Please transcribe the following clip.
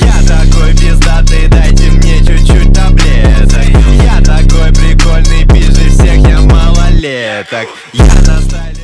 Я такой пиздатый, дайте мне чуть-чуть таблеток. Я такой прикольный, пизже всех, я малолеток. Я на столе